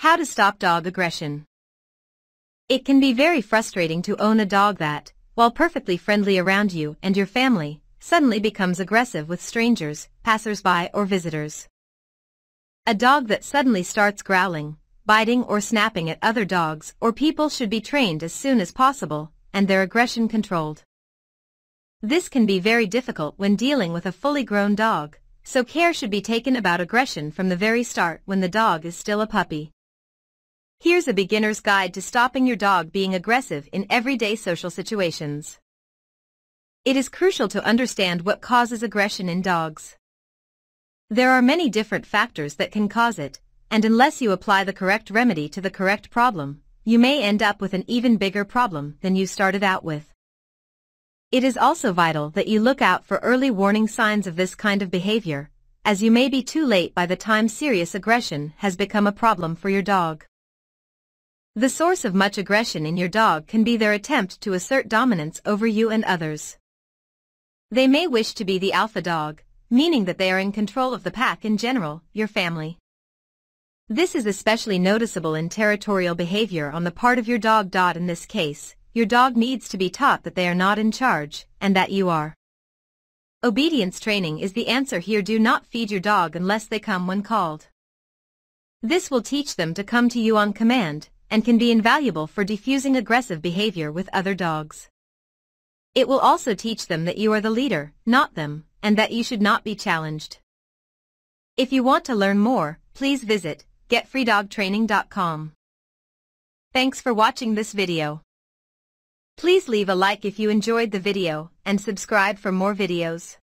How to stop dog aggression. It can be very frustrating to own a dog that, while perfectly friendly around you and your family, suddenly becomes aggressive with strangers, passers-by or visitors. A dog that suddenly starts growling, biting or snapping at other dogs or people should be trained as soon as possible, and their aggression controlled. This can be very difficult when dealing with a fully grown dog, so care should be taken about aggression from the very start when the dog is still a puppy. Here's a beginner's guide to stopping your dog being aggressive in everyday social situations. It is crucial to understand what causes aggression in dogs. There are many different factors that can cause it, and unless you apply the correct remedy to the correct problem, you may end up with an even bigger problem than you started out with. It is also vital that you look out for early warning signs of this kind of behavior, as you may be too late by the time serious aggression has become a problem for your dog. The source of much aggression in your dog can be their attempt to assert dominance over you and others. They may wish to be the alpha dog, meaning that they are in control of the pack in general, your family. This is especially noticeable in territorial behavior on the part of your dog. In this case, your dog needs to be taught that they are not in charge, and that you are. Obedience training is the answer here do not feed your dog unless they come when called. This will teach them to come to you on command, and can be invaluable for diffusing aggressive behavior with other dogs. It will also teach them that you are the leader, not them, and that you should not be challenged. If you want to learn more, please visit getfreedogtraining.com. Thanks for watching this video. Please leave a like if you enjoyed the video and subscribe for more videos.